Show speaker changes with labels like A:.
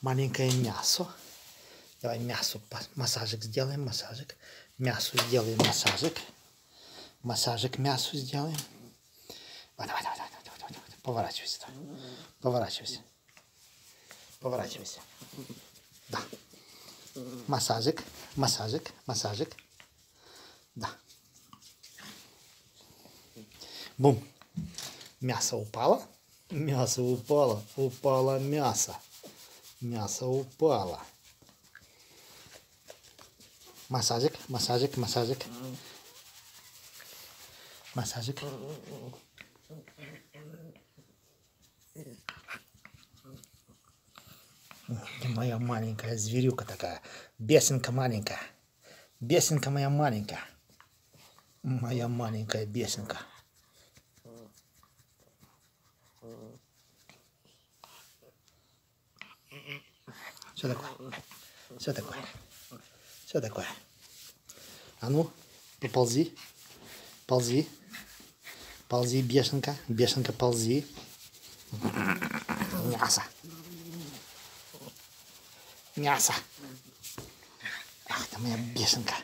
A: Маленькое мясо. Давай мясо, массажик сделаем, массажик. Мясу сделаем массажик. Массажик мясу сделаем. Давай, давай, давай, давай, давай, давай. Поворачивайся. Давай. Поворачивайся. Поворачивайся. Да. Массажик, массажик, массажик. Да. Бум. Мясо упало. Мясо упало. Упало мясо. Мясо упало. Массажик, массажик, массажик. Массажик. Моя маленькая зверюка такая. Бесенка маленькая. Бесенка моя маленькая. Моя маленькая бесенка. Что такое? Что такое? Что такое? А ну, поползи. Ползи. Ползи, бешенка. Бешенка, ползи. Мясо. Мясо. Ах, ты моя бешенка.